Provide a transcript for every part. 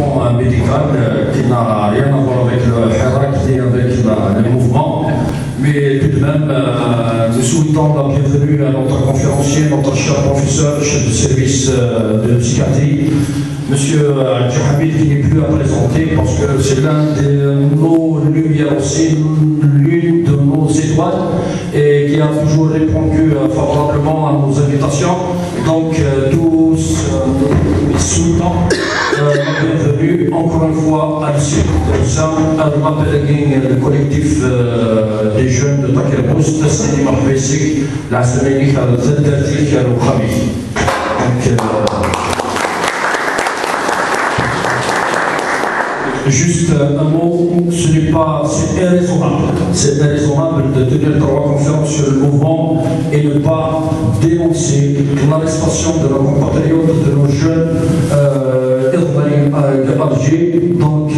Un médical euh, qui n'a rien à voir avec le Hirak ni avec la- le mouvement, mais tout de même, euh, nous souhaitons la bienvenue à notre conférencier, notre cher professeur, chef de service euh, de psychiatrie, Monsieur euh, Djahamid, qui n'est plus à présenter parce que c'est l'un de nos lumières aussi, l'une de nos étoiles, et qui a toujours répondu euh, favorablement à nos invitations. Bienvenue encore une fois à ça, à Mapelagin, le collectif euh, des jeunes de Takerbous, Tassini Marfesik, la Semaini Zedati Khami. Donc, euh, Juste euh, un mot, ce n'est pas, c'est irraisonnable. C'est irraisonnable de tenir trois conférences sur le mouvement et ne pas dénoncer l'arrestation de nos compatriotes, de nos jeunes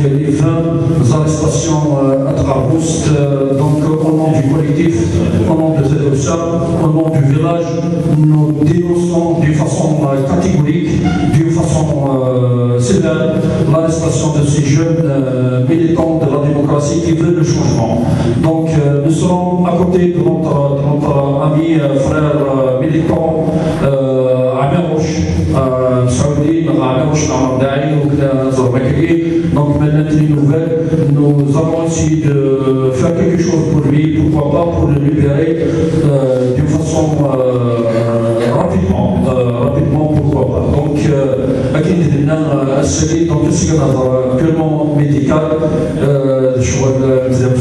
Les 20 arrestations euh, à euh, donc euh, au nom du collectif, au nom de Zedoussa, au nom du village, nous dénonçons d'une façon euh, catégorique, d'une façon euh, sévère, l'arrestation de ces jeunes euh, militants de la démocratie qui veulent le changement. Donc nous serons à côté de notre, de notre ami, frère militant, Saoudi, Amir Roche Namardaï, ou euh, Zormakri. Donc maintenant, une nouvelle, nous allons essayer de faire quelque chose pour lui, pourquoi pas pour le libérer euh, d'une façon euh, rapidement, euh, rapidement, pourquoi pas. Donc, euh, أكيد إن السبيل donc tout ce qui est dans, purement médical, euh, شغل مزيان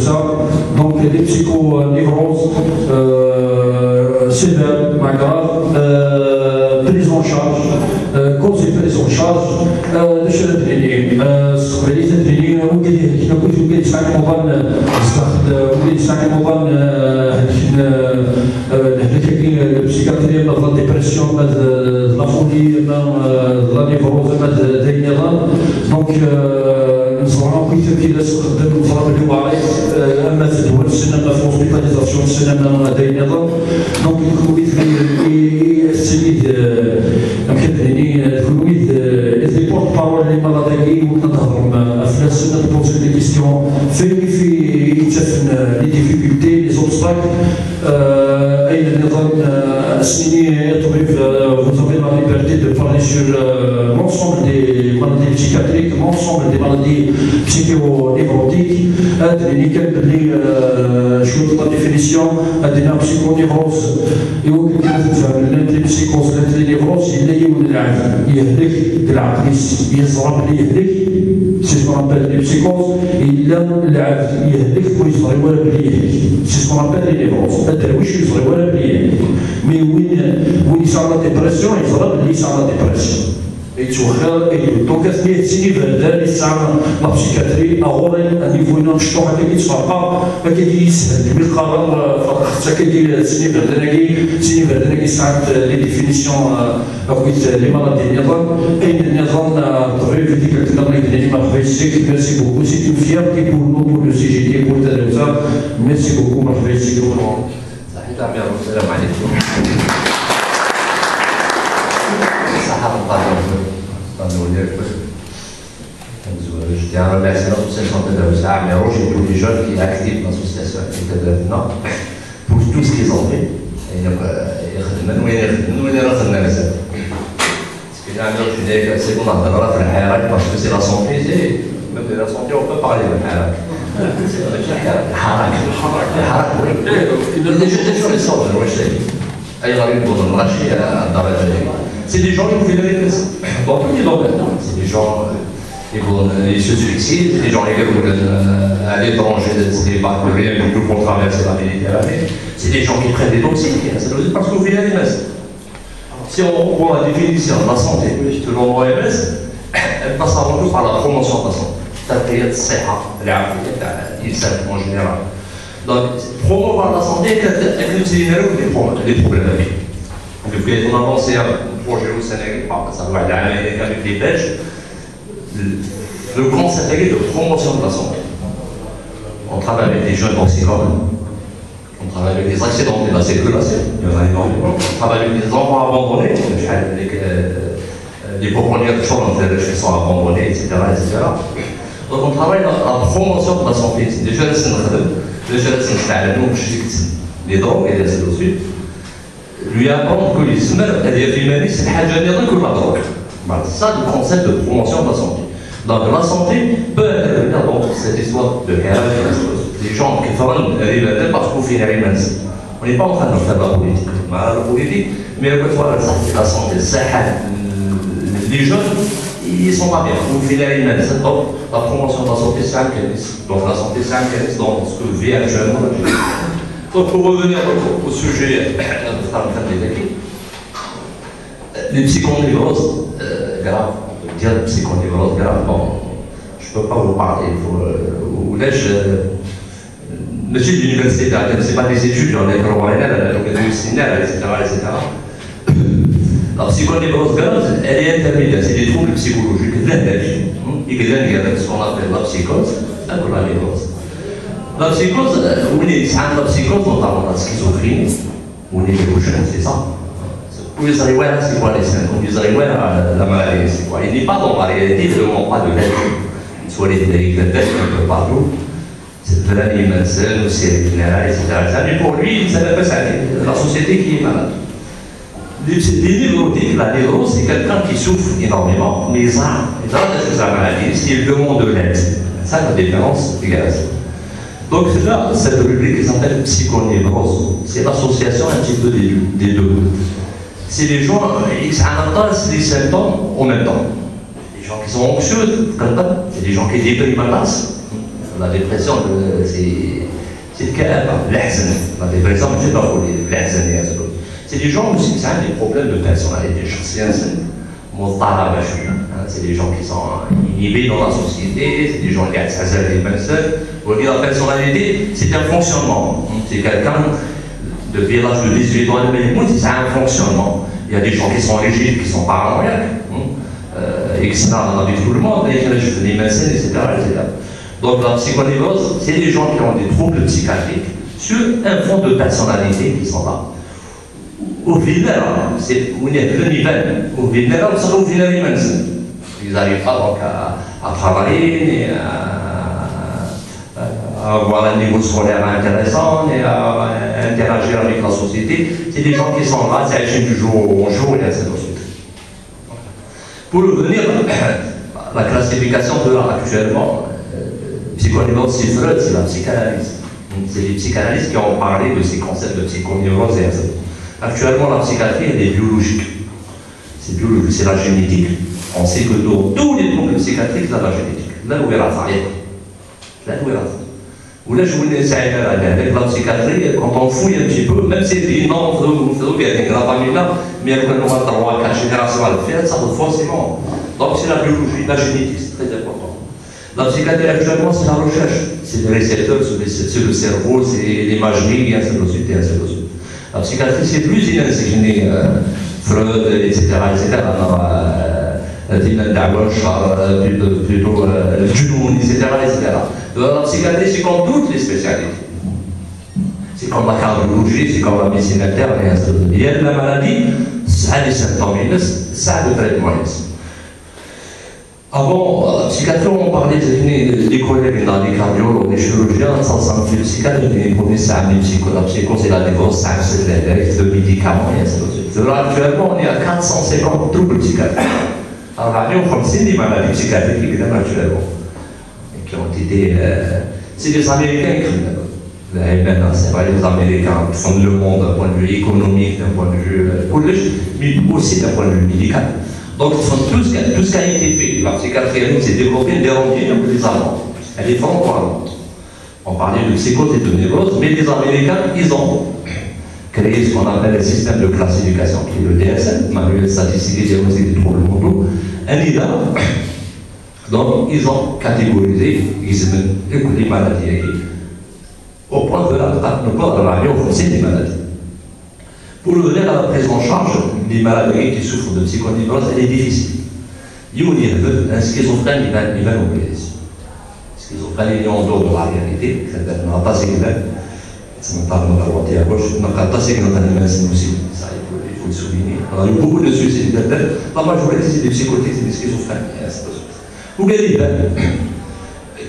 donc les psychonévroses euh, sévères, pas grave, euh, الشارج باش ندير استقبالية آه، آه، ندير آه، ممكن حنا كنت ممكن تسمعني مظن ممكن تسمعني مظن حنا كاين البسيكاتريا ما ديبرسيون ما لا فولي ما لا نيفروز ما داي نظام دونك نصوروا كي تبكي لا تخدم المفرد اللي هو عارف أما في دول السنة أما في هوسبيتاليزاسيون السنة أما داي نظام دونك كويس السيد كتعني الكوفيد لي بورت بارول اللي مالاداكي ونظهرهم افلاس نبوزي دي كيستيون فين في يتسفن لي ديفيكولتي لي زوبستاكل euh, euh, euh, vous avez la liberté de parler sur l'ensemble des maladies psychiatriques, l'ensemble des maladies psycho-névrotiques, lesquelles je la définition des psychonévroses. Et où l'antipsychose, l'antinévrose, il est où l'âme, il est de l'âme, il est سي سكون ابل لي بسيكوز إلا العبد يهلك ويزري ولا بلي يهلك. سي سكون ابل لي نيفروز الدرويش يزري ولا بلي يهلك. مي وين وين يصير لا ديبرسيون يزرب اللي يصير لا ديبرسيون يتوخر يدو كتبيه تيني بهدان يسعى لابسيكاتري اغوري اني فوينا نشطو حتى كيتفرقا ما كيسهل من قرار فرقتا كيدير تيني بهدان كي تيني بهدان كيسعى لي ديفينيسيون وقيت لي مرض النظام اين النظام الطبيب في ديك الكلام اللي كنا ما خرجتك ميرسي بوكو سي اون فيرتي بور نو بور لو سي جي دي بور تلفزا ميرسي بوكو مرحبا بك صحيح السلام عليكم الصحه في القانون القانون يرفض الزواج ديال 24 اسوسياسيون تدرس عامله tous les jeunes qui actifs dans l'association qui تدرسنا pour tout ce qu'ils ont fait يخدمن وين يخدمن وين يخدمن بزاف باسكو أنا جو ديك سي بون نهضر في الحراك باسكو سي لا سونتي سي ميم لا سونتي اون بو بارلي من الحراك ماشي الحراك الحراك الحراك وي اذا جو ديك سونتي واش اي غريب بوض الراشي الدرجه ديالك C'est des gens qui ont fait de la. Dans tous les domaines, euh, euh, c'est des gens qui pour les ceux du exil, les gens lesquels vous êtes à l'étranger, c'est des barbelés avec nous pour traverser la Méditerranée, c'est des gens qui prennent des toxiques, hein. ça veut dire parce qu'on fait la MS. Si on prend la définition de la santé selon l'OMS, elle passe avant tout par la promotion de la santé. C'est-à-dire la santé, la en général. Donc, promouvoir la santé, c'est des problèmes. Les problèmes. Donc, vous pouvez en avancer avant projet au Sénégal, ça va aller avec les Belges, le grand satellite de promotion de la santé. On travaille avec des jeunes toxicomanes, on travaille avec des accidents de la circulation, il y en a énormément. On travaille avec des enfants abandonnés, avec les pouponnières de qui sont abandonnées, etc., etc. Donc on travaille dans la promotion de la santé. Déjà, c'est déjà, c'est les drogues et ainsi de suite lui apprendre que les smart c'est C'est ça le concept de promotion de la santé. Donc la santé, ben, dans cette histoire de guerre, les gens qui font un parce qu'on finit On n'est pas en train de faire la politique. Bah, la politique, mais voilà, la santé, c'est les jeunes, ils sont pas bien. Vous finit donc la promotion de la santé, c'est un Donc la santé, c'est un donc ce que vit actuellement donc pour revenir au sujet les psychonévroses euh, graves, dire psychonévrose grave, bon, je ne peux pas vous parler. Ou là, je. Monsieur de l'université, c'est pas des études, on est etc., etc. La psychonévrose grave, elle est intermédiaire, c'est des troubles psychologiques, a ce qu'on appelle la psychose, la névrose. La psychose, on est la psychose, notamment la schizophrénie, on est c'est ça. Vous allez voir, c'est quoi les symptômes? Vous allez voir la maladie, c'est quoi? Il n'est pas dans la réalité, il ne demande pas de l'aide. Soit les dérives de tête un peu partout, c'est de l'animation, c'est etc. Mais pour lui, ça ne pas ça. La société qui est malade. Les névrotiques, la névrose, c'est quelqu'un qui souffre énormément, mais il a, il sa maladie, s'il demande de l'aide. Ça, la différence, regarde. Donc là, cette rubrique qui s'appelle psychonévrose, c'est l'association un petit peu des deux c'est les gens, ils ont des symptômes en même temps. Les gens qui sont anxieux, c'est des gens qui dépriment masse. La dépression, c'est le cas, La dépression, je ne sais pas C'est des gens aussi qui ont des problèmes de personnalité. C'est des gens qui sont inhibés dans la société, c'est des gens qui ont des personnes. La personnalité, c'est un fonctionnement. C'est quelqu'un de village de 18 ans de c'est un fonctionnement. Il y a des gens qui sont rigides, qui sont paranoïaques, hein, euh, et qui sont dans la vie de tout le monde, des médecins, etc., etc. Donc la psychonévrose, c'est des gens qui ont des troubles psychiatriques sur un fond de personnalité qui sont là. C'est où il y a deux niveaux. Au vulnérable, c'est au vulnérable. Ils n'arrivent pas donc à, travailler, ni à avoir un niveau scolaire intéressant et à interagir avec la société. C'est des gens qui sont là, c'est du jour au jour et ainsi de suite. Pour revenir, la classification de l'art actuellement, euh, psychonévrose, c'est Freud, c'est la psychanalyse. C'est les psychanalystes qui ont parlé de ces concepts de psychonévrose et ainsi Actuellement, la psychiatrie, elle est biologique, c'est la génétique. On sait que dans tous les troubles psychiatriques, la génétique, Là la nouvelle la nouvelle ou là, je voulais essayer avec la psychiatrie, quand on fouille un petit peu, même si c'est non, on fait bien avec la famille là, mais avec le droit à la génération à le faire, ça vaut forcément. Donc c'est la biologie, la génétique, c'est très important. La psychiatrie actuellement, c'est la recherche. C'est les récepteurs, c'est le cerveau, c'est l'imagerie, et ainsi de suite, et ainsi de suite. La psychiatrie, c'est plus il a euh, Freud, etc., etc. Euh, plutôt, euh, etc., psychiatrie, c'est comme toutes les spécialités. C'est comme la cardiologie, c'est comme la médecine interne de. Il y a la maladie, ça des symptômes, ça a des traitements. Avant, la psychiatrie, on parlait des collègues, des cardiologues, des chirurgiens, sans s'en faire psychiatre, ils connaissaient la psycho. La psycho, c'est la divorce, c'est de médicaments et ainsi de suite. Actuellement, on est à 450 troubles psychiatriques. On a 50 maladies psychiatriques, actuellement qui ont été. Euh, c'est les Américains qui maintenant, c'est vrai, les Américains font le monde d'un point de vue économique, d'un point de vue euh, politique, mais aussi d'un point de vue médical. Donc, font tout ce, qui a, qui été fait. La psychiatrie s'est développée des rondines que les Allemands. Elle est franco On parlait de psychose et de névrose, mais les Américains, ils ont créé ce qu'on appelle le système de classification, qui est le DSM, manuel statistique et diagnostic des troubles mentaux, un IDA, donc, ils ont catégorisé les maladies au point de la, ne pas avoir des maladies. Pour revenir à la prise en charge des maladies qui souffrent de psychonévrose, elle est difficile. Il y a un schizophrène, il va, il va. Schizophrène, il est en dehors de la réalité, c'est-à-dire qu'on n'a pas que c'est pas de la à gauche, on n'a pas animation aussi. Ça, il faut, le souligner. Alors, il y a beaucoup de La majorité, c'est des psychotiques, c'est des schizophrènes. Vous voyez,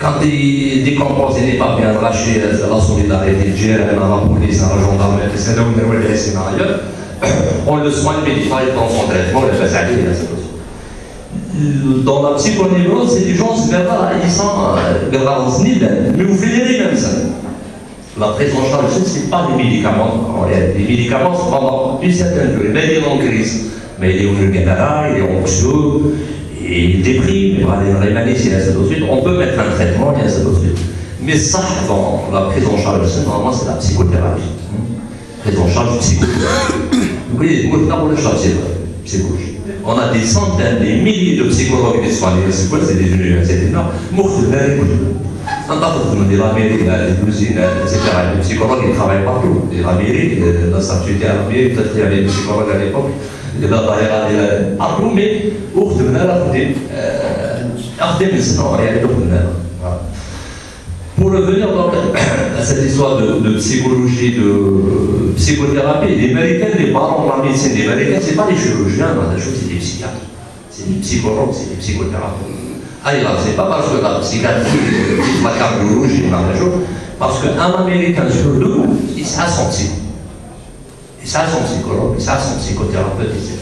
quand il décompose, il n'est pas bien la solidarité, la police, la gendarmerie, c'est on le soigne, mais il travaille dans son traitement, il fait ça dans la psychonévrose, c'est des gens qui ils sont mais vous faites même ça. La prise en charge, ce n'est pas des médicaments. Les médicaments, c'est pendant une certaine durée. Mais il est en crise. Mais il est au général, il est anxieux, il déprime, il va aller dans les et ainsi de. On peut mettre un traitement, et ainsi de suite. Mais ça, dans la prise en charge, normalement, c'est la psychothérapie. Prise en charge voyez, moi, je parle de psychologie. On a des centaines, des milliers de psychologues qui sont à l'université, c'est des universités? Énormes, de l'Amérique, des usines, etc. Les psychologues, travaillent partout. L'Amérique, dans sa société à l'Amérique, peut-être qu'il y avait des psychologues à l'époque, y avait partout, mais où de venir à Pour revenir à cette histoire de, psychologie, de psychothérapie, les Américains, les parents de la médecine des Américains, ce n'est pas les chirurgiens, c'est des psychiatres, c'est des psychologues, c'est des psychothérapeutes. Ah, Ayla, c'est pas parce que la psychiatrie, le petit macabre rouge, il parce qu'un Américain sur deux, il sera. Il sera psychologue, il sera son psychothérapeute, etc.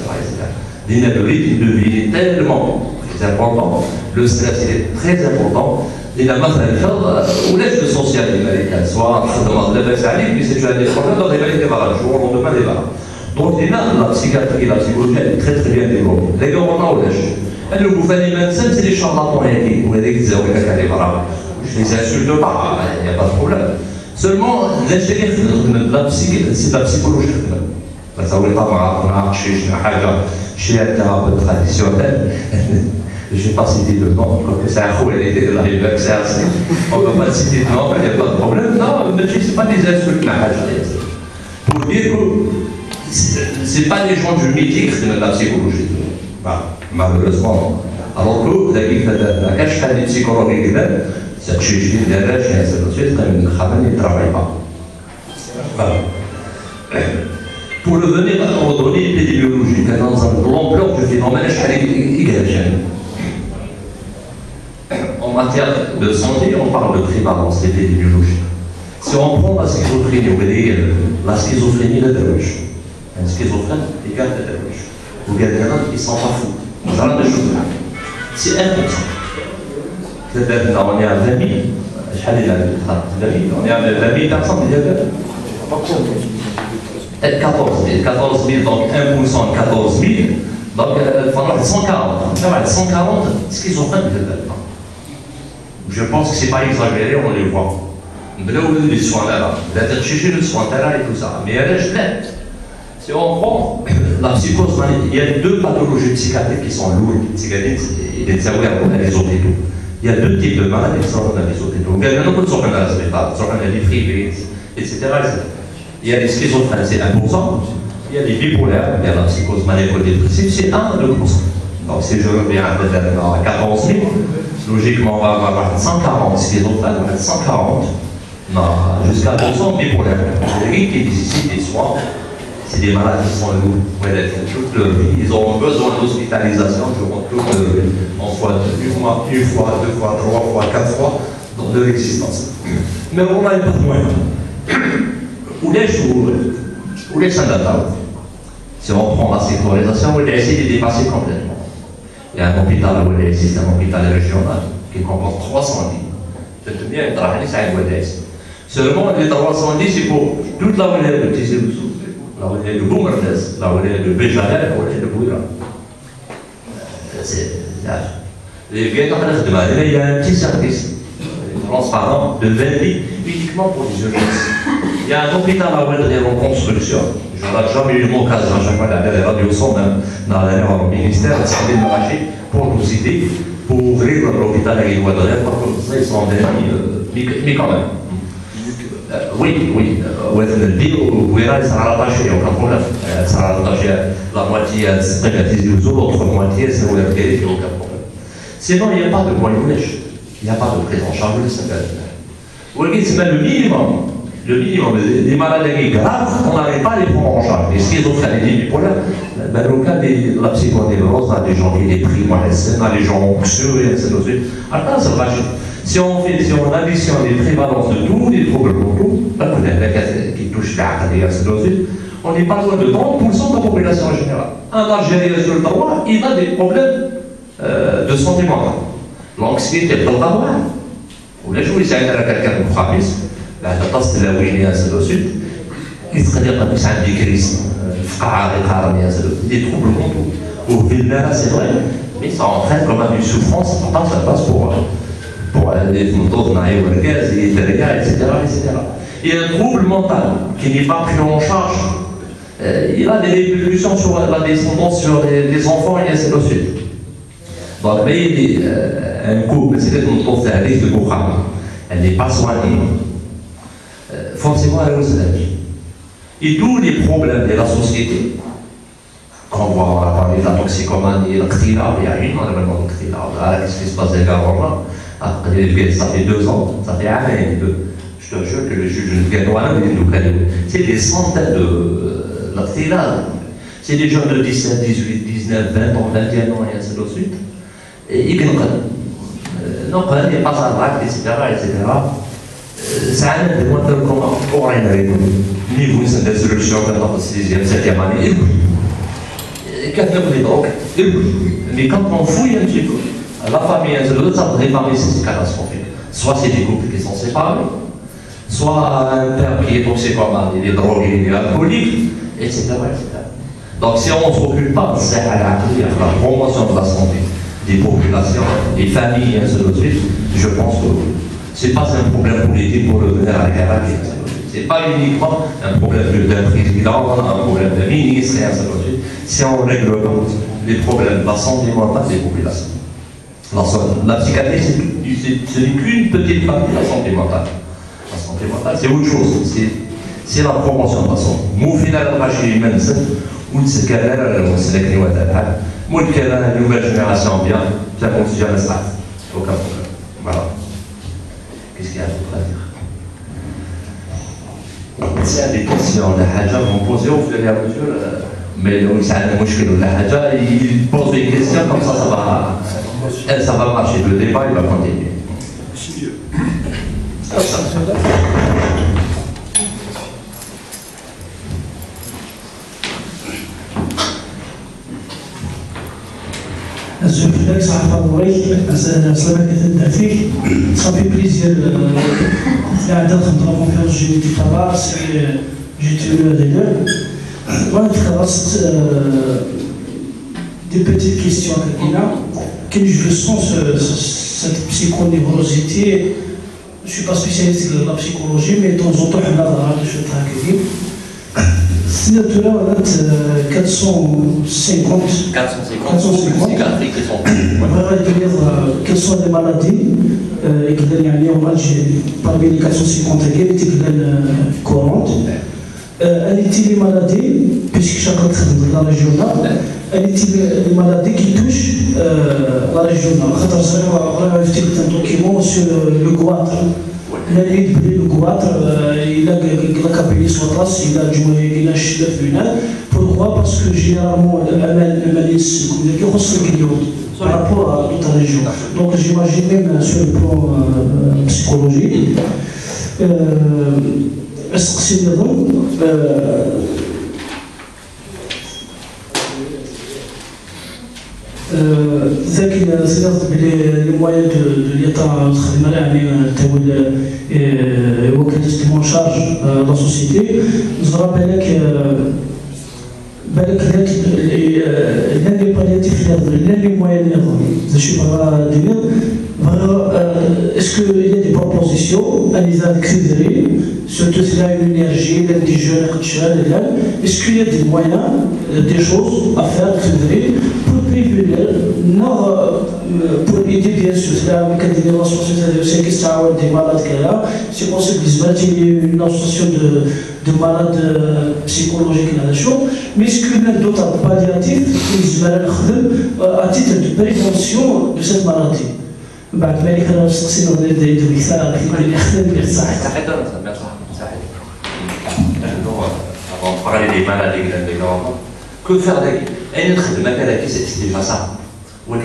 L'inabulisme, il devient tellement très important. Le stress, est très important. Et la masse euh, ou l'âge social américain, soit ça demande de baisse puis c'est déjà des problèmes dans des valides démarrages, jour au lendemain démarrage. Donc, il a la psychiatrie, et la psychologie, elle est très très bien développée. Les on a au lèche charlatans et vous avez dit que je les insulte pas, il n'y a pas de problème. Seulement, c'est la psychologie. Ça veut pas citer le nom, c'est un coup, elle était de la rivière, On ne peut pas citer le nom, il n'y a pas de problème. Non, mais ce n'est pas des insultes, Pour dire que ce n'est pas les gens la malheureusement. Alors que la cache des psychologues cette chirurgie de l'âge et ainsi de suite, le Khaman ne travaille pas. Voilà. Pour revenir aux données épidémiologiques, dans l'ampleur du phénomène, en matière de santé, on parle de prévalence épidémiologique. Si on prend la schizophrénie, voyez, la schizophrénie de Daesh, un schizophrène égale de Daesh. Vous regardez un qui s'en pas fou. C'est 1%. C'est-à-dire on est à 20 000. On est à 20 000 personnes, il y a 14 000. 14 000, donc 1% 14 000. Donc, il faudra 140. 140, ce qu'ils ont fait, je pense que ce n'est pas exagéré, on les voit. Les soins là, d'être chercher le soin là et tout ça. Mais elle est si on prend la psychose, il y a deux pathologies psychiatriques qui sont lourdes. Il y a deux types de maladies qui sont dans les hôpitaux. Il y a beaucoup de sortes de privées, etc. Il y a les schizophrènes, c'est 1%. Il y a les bipolaires, il y a la psychose maléco-dépressive, c'est 1 à 2%. Donc si je reviens à 14 000, logiquement on va avoir 140 schizophrènes, 140, jusqu'à 200 bipolaires. C'est qui nécessitent des soins c'est des malades qui sont lourds, toute leur vie. Ils ont besoin d'hospitalisation leur vie, en une fois, une fois, deux fois, trois fois, quatre fois dans leur existence. Mais on a. Où les jours, où les syndicats, si on prend la sécurisation, on essaie de dépasser complètement. Il y a un hôpital où il existe un hôpital régional qui comporte 300 lits. C'est bien, c'est un Seulement, les 310, c'est pour toute la valeur de Tissé la de Boumertes, la de Béjalet, la de Bouira. C'est Les vieilles de il y a un petit service transparent de 20 lits uniquement pour les urgences. Il y a un hôpital à Ouadré en construction. Je n'ai jamais eu l'occasion à chaque fois d'aller à la radio son dans l'aéroport ministère, de me racheter pour nous aider pour ouvrir l'hôpital à Ouadré, parce que ils sont des mais quand même. Euh, oui, oui. Euh, le deal ouvert sera rattaché au Cap-Rouge. Elle euh, sera rattachée la moitié à privatisée aux autres, l'autre moitié c'est ouvert au Cap-Rouge. Sinon, il n'y a pas de moyen lèche. Il n'y a pas de prise en charge de cette année. c'est le minimum. Le minimum des maladies graves, on n'arrive pas à les prendre en charge. Les schizophrénies, bipolar, dans le cas de la psychodémence, on a des gens qui dépriment, on a des gens anxieux, etc. ainsi de suite. Alors, si on, fait, si on additionne les prévalences de tous les troubles mentaux, qui touchent la on n'est pas loin de 30% de la population en général. Un Algérien sur le Tawa, il a des problèmes euh, de santé mentale. L'anxiété dans le Tawa, ou la journée, c'est quelqu'un de frappé, la tasse de la Wini, ainsi de suite, il se traite comme ça, des crises, euh, des troubles mentaux. Au Vilna, c'est vrai, mais ça entraîne quand même une souffrance, pourtant ça passe pour. Euh, pour gaz et etc a un trouble mental qui n'est pas pris en charge. Euh, il a des répercussions sur la descendance sur les, les enfants et ainsi de suite. Donc mais euh, un couple c'est que un risque de elle n'est pas soignée. Forcément à l'Australie. Et tous les problèmes de la société, quand on va parler de la toxicomanie, la CRILA, il y a une, normalement, la CRILA, qu'est-ce qui se passe avant là ah, ça fait deux ans, ça fait un an et deux. Je te jure que le juge C'est des centaines de. Euh, c'est des jeunes de 17, 18, 19, 20 ans, 21 ans, et ainsi de suite. Et ils Donc, ils passent à l'acte, etc. etc. Ça a des moyens de commun pour rien avec nous. Niveau de solution de la 6e, 7e année, et oui. Euh, quatre donc, et oui. Mais quand on fouille un petit peu, la famille, les familles, c'est catastrophique. Soit c'est des couples qui sont séparés, soit un père qui est toxicomane, il est drogué, il est etc. etc. Donc si on ne s'occupe pas de la promotion de la santé des populations, des familles, suite, je pense que ce n'est pas un problème politique pour le venir à la Ce n'est pas uniquement un problème d'un président, un problème d'un ministre, et. Si on règle les problèmes de la santé mentale des populations La, psychiatrie, ce n'est qu'une petite partie de la santé mentale. La santé mentale, c'est autre chose. C'est la promotion de la santé. Mou final الغاشي منزل ونتكلم على المسلكين وتاعها مو الكلام la nouvelle génération bien ça continue à se aucun problème voilà Qu'est-ce qu'il y a d'autre à dire C'est des questions, la haja, vous posez au fur et à mesure, mais donc comme ça, va, marcher, le débat, il va continuer. Suis ça fait plaisir d'être dans mon cœur, j'ai j'ai été là d'ailleurs. Des petites questions à là. Quel je sens cette psychonévrosité Je ne suis pas spécialiste de la psychologie, mais de temps en temps, je vais Signature, on a 450. 450 psychiatriques qui sont. Voilà, dire quelles sont les maladies يعني on va parmi les 450 il y a courantes. euh, elle est les maladies, puisque chacun traite dans la région elle est les maladies qui touchent la région On a fait un document sur le goitre. Il a le goitre, euh, il a capillé son trace, il a joué, il a chuté Pourquoi? Parce que généralement, le malice, comme les par rapport à toute la région. Donc j'imagine même sur le plan euh, psychologique. السقسي نظام ذاك سيدات بلي المواد ليطا الخدمه يعني تول وكالة تمون شارج لا سوسيتي نزرا بالك بالك ذاك لأن لي بالياتيف لأن لي مواد نظام شي بغا دير بغا est-ce qu'il y a des propositions à les accélérer, surtout s'il y a une énergie, des jeunes, est-ce qu'il y a des moyens, des choses à faire accélérer pour prévenir, non pour aider bien sûr, la mécanisation, c'est que ça des malades qu'il y a, c'est possible qu'il y une association de, de malades psychologiques là-dessus, mais est-ce qu'il y a d'autres palliatifs qui à titre de prévention de cette maladie? بعد ذلك انا شخصيا اريد المثال اللي يخدم به صح صحيح صحيح parler des maladies des grands Que faire avec Et notre c'est déjà ça. Ou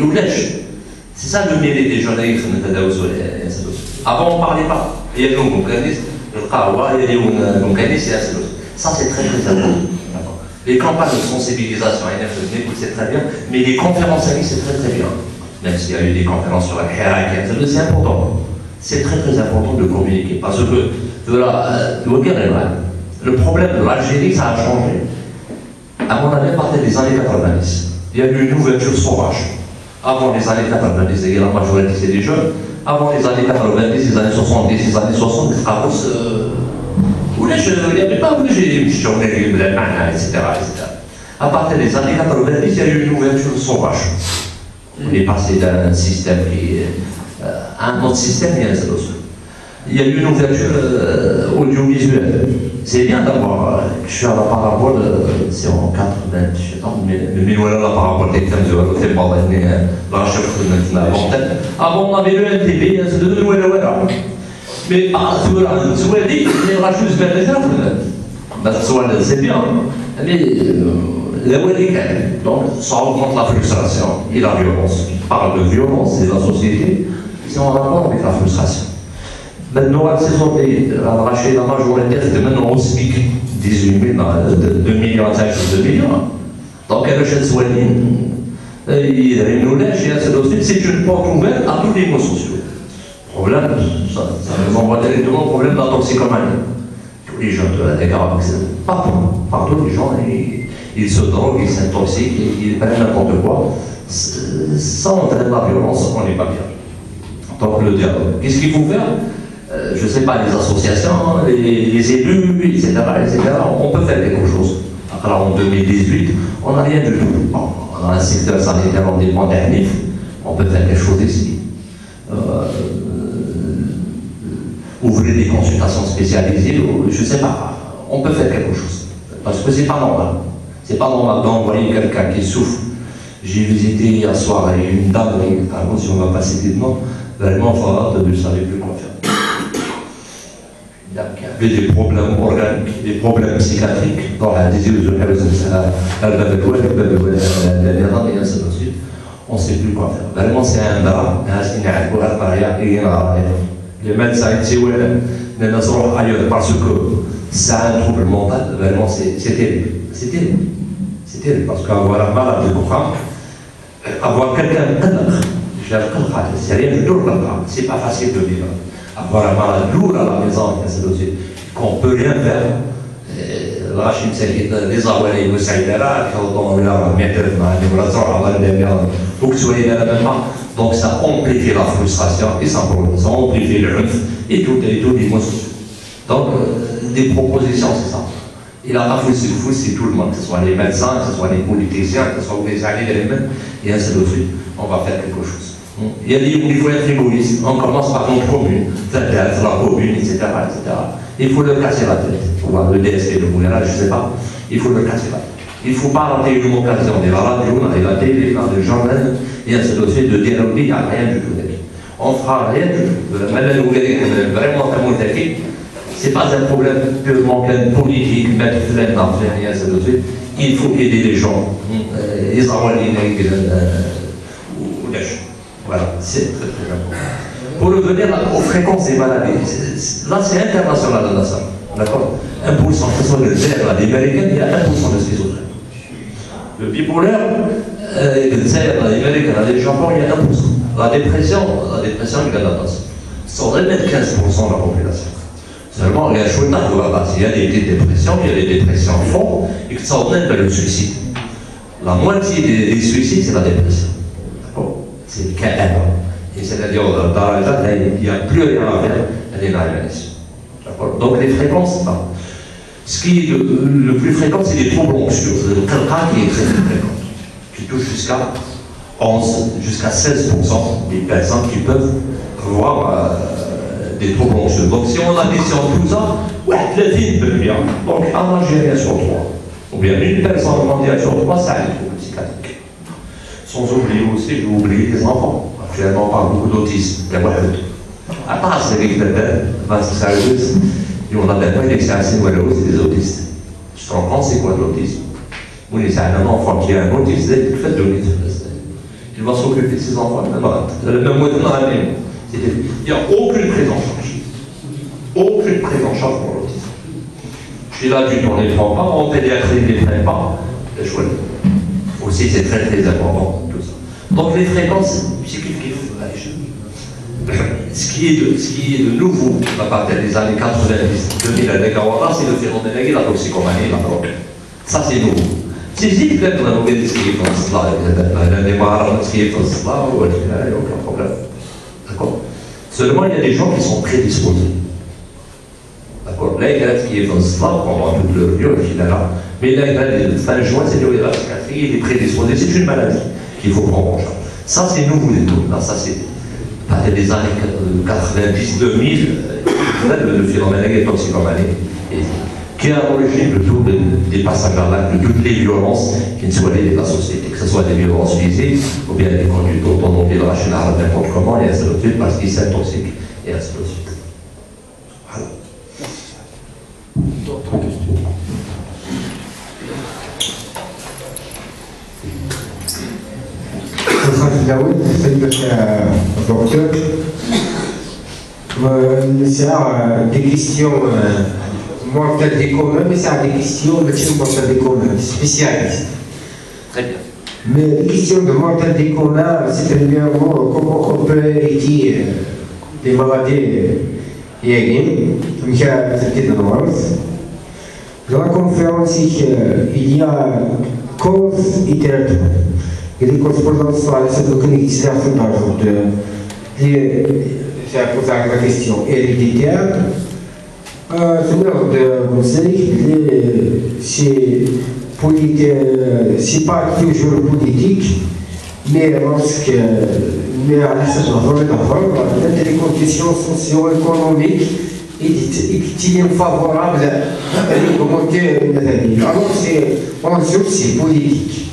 C'est ça le mérite des jeunes qui sont Avant, on ne parlait pas. Il y a des le Kawa, il y a des Ça, c'est très très important. Les campagnes de sensibilisation à c'est très bien, mais les conférences à c'est très très bien. même s'il y a eu des conférences sur la mais c'est important. C'est très très important de communiquer parce que euh, de la, le problème de l'Algérie, ça a changé. À mon avis, à partir des années 90, il y a eu une ouverture sauvage. Avant les années 90, et la majorité des jeunes, avant les années 90, les années 70, les années 60, les travaux, euh, il n'y avait pas où j'ai etc., etc. À partir des années 90, il y a eu une ouverture sauvage. On est passé d'un système qui est euh, un autre système, il y a il y a eu une ouverture euh, audiovisuelle. C'est bien d'avoir, euh, je suis à la parabole, c'est en 80, je sais pas, mais voilà la parabole des thèmes de thème la recherche de la l'antenne. Avant, on avait le NTV, c'est de nouveau voilà. Mais ah, soit dit, il y aura juste vers les autres. Soit c'est bien, mais les donc ça augmente la frustration et la violence. On parle de violence de la société, c'est en rapport avec la frustration. Maintenant, c'est sorti, arraché la majorité, c'est maintenant au SMIC, 18 000, 2 millions, 5 2 millions. Donc, elle achète soignée, il nous lâche, c'est une porte ouverte à tous les mots sociaux problème, ça, ça nous envoie directement au problème de la toxicomanie. Tous les gens de la partout, partout les gens, ils, se droguent, ils s'intoxiquent, ils prennent n'importe quoi. Sans entraîner la violence, on n'est pas bien. Donc le dialogue. Qu'est-ce qu'il faut faire? Euh, Je ne sais pas, les associations, les, élus, etc., etc., on peut faire quelque chose. Alors en 2018, on n'a rien du tout. on a un secteur sanitaire, on dépend on peut faire quelque chose ici. Euh, ouvrir des consultations spécialisées, je ne sais pas, on peut faire quelque chose. Parce que c'est pas normal. C'est pas normal d'envoyer quelqu'un qui souffre. J'ai visité hier soir une dame, si on ne va pas citer de nom, vraiment je ne savais plus quoi faire. Il y avait des problèmes organiques, des problèmes psychiatriques, dans la disease de on ne sait plus quoi faire. Vraiment, c'est un drame. Les médecins nous seront ailleurs parce que a un trouble mental, vraiment c'est terrible C'est terrible. C'est terrible parce qu'avoir un malade de courant, avoir quelqu'un de c'est rien de lourd là c'est pas facile de vivre. Avoir un malade lourd à la maison, qu'on peut rien faire. الغاشي مساكين لي زاوية مساعدة راه كيوضعوا ولا راه معترف مع ولا تروح على الدنيا وكتولي لا ما Donc ça amplifie la frustration et ça, ça amplifie le et tout, et tout les mots Donc euh, des propositions, c'est ça. Il a pas foutu c'est tout le monde, que ce soit les médecins, que ce soit les politiciens, que ce soit les mêmes, et ainsi de suite. On va faire quelque chose. Il y a des il faut être égoïste. On commence par notre commune, la commune, etc., etc. Il faut le casser la tête. le DSP, le gouverneur, je ne sais pas. Il faut le casser la tête. Il ne faut pas rater une occasion de la radio, de la télé, dans le journal, et ainsi de suite, de dire il n'y a rien du tout. On ne fera rien du tout. Même vraiment comme ce n'est pas un problème purement politique. Il faut aider les gens. Euh, les Voilà, c'est très très important. Pour revenir aux fréquences des maladies, là c'est international la ça. D'accord? 1%, que ce soit le verre, l'américaine, il y a 1% de schizophrénie. Le bipolaire, euh, l'américaine, les jambons, il y a 1%. La dépression, la dépression, il y a 15% de la population. Seulement, il y a il y a des dépressions, il y a des dépressions fortes, et que ça entraîne le suicide. La moitié des, suicides, c'est la dépression. C'est le cas Et c'est-à-dire, dans la il n'y a plus rien à faire, elle est là, Donc les fréquences, pas. Ce qui est le, plus fréquent, c'est les troubles anxieux. Le cas qui est très, fréquent, qui touche jusqu'à 11, jusqu'à 16% des personnes qui peuvent avoir euh, des anxieux. Donc si on additionne tout ça, ouais, la vie peut bien. Donc un Algérien sur trois, ou bien une personne mondiale sur trois, ça a des troubles psychiatriques. Sans oublier aussi, j'ai oublié les enfants. Actuellement, on parle beaucoup d'autisme. À part ces victimes, c'est sérieuse, et on n'appelle pas ou c'est des autistes. Tu te rends compte, c'est quoi l'autisme? Oui, c'est un enfant qui a un autisme, il va s'occuper de ses enfants, même a aucune prise en charge. Aucune prise en charge pour l'autisme. Je suis là, du ne les pas, en pédiatrie, ne les prend pas. Je Aussi, c'est très très important, tout ça. Donc les fréquences, c'est qu'il faut ce qui, est de, ce qui est de nouveau à partir des années 90, 2000 avec Awara, c'est le phénomène de la toxicomanie, la drogue. Ça, c'est nouveau. C'est juste que la nouvelle ce qui est dans cela, la démarre, ce qui est dans cela, il n'y a aucun problème. D'accord? Seulement, il y a des gens qui sont prédisposés. D'accord Là, il y a ce qui est dans cela pendant toute au final. Mais là, il y a des fin juin, c'est la psychiatrie, il est prédisposé, c'est une maladie qu'il faut prendre en charge. Ça, c'est nouveau, les tout. Là, ça, c'est des années 90-2000, euh, le phénomène est toxicomanie, qui est à l'origine de tous des passages à l'acte, de toutes les violences qui ne soient liées de la société, que ce soit des violences physiques ou bien des conduites automobiles, rachines n'importe comment, et ainsi de suite, parce qu'ils s'intoxiquent, et ainsi de suite. Voilà. D'autres questions Daoud, salutations docteur. C'est euh, euh, des questions, euh, moi peut-être des communs, mais c'est des questions, mais je pense des communs, spécialistes. Très bien. Mais les questions de mortalité communs, c'est un bien mot, comment on peut éviter les maladies aériennes, comme ça, c'était dans Dans la conférence, il y a cause et traitement documentiser en fait, par exemple, de, de faire poser la question héréditaire. Euh, de conseil, c'est c'est pas toujours politique, mais lorsque mais à la cette les conditions socio-économiques sont favorables à la vie. Alors c'est c'est politique.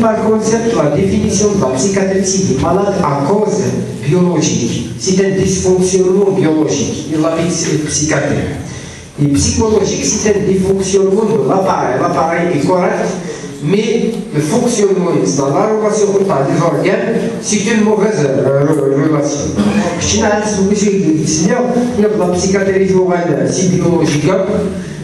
pas le concept, la définition de la psychiatrie, c'est malade à cause biologique. C'est un dysfonctionnement biologique de la psychiatrie. Et psychologique, c'est un dysfonctionnement de l'appareil. L'appareil est correct, mais le fonctionnement dans la relation entre les organes, c'est une mauvaise euh, relation. Je tiens à dire que la psychiatrie c'est biologique, mais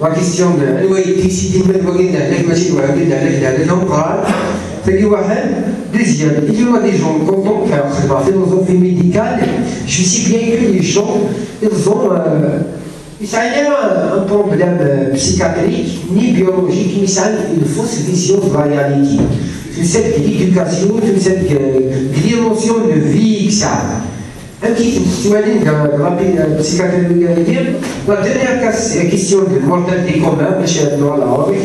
لا كيستيون الوالدي سيدي ما وقينا عليك ماشي وقينا عليك عليهم قال فكي واحد Deuxième, il y a des gens, quand on fait la philosophie médicale, je sais bien que les gens, ils ont euh, ça a un problème psychiatrique, ni biologique, mais ça a une fausse vision de la réalité. C'est cette éducation, c'est cette notion de vie هادشي تتوالين هو الرابي البسيكاتريا ديال لا ديرنيير كيستيون ديال مورتاليتي كومان باش نهضروا على العربي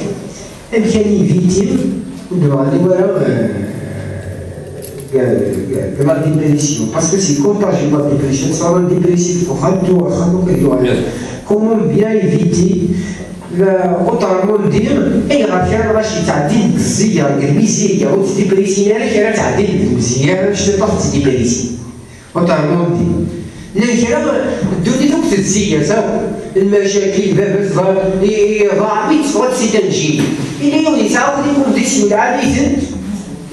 امكاني فيتيم ندوي على ورا la dépression parce que c'est contagieux la dépression ça rend dépressif comment bien éviter وطرمو ندير اي غافيان باش يتعدي الزيه البيسيه وتديبريسي أنا كي تعدي الزيه باش تطفي تديبريسي autrement dire لان كرا الدنيا دوك تتزيا سوا المشاكل باب الظهر ضاع ميت صوت سي تنجي إلى يوم يسعود يكون دي سيول عادي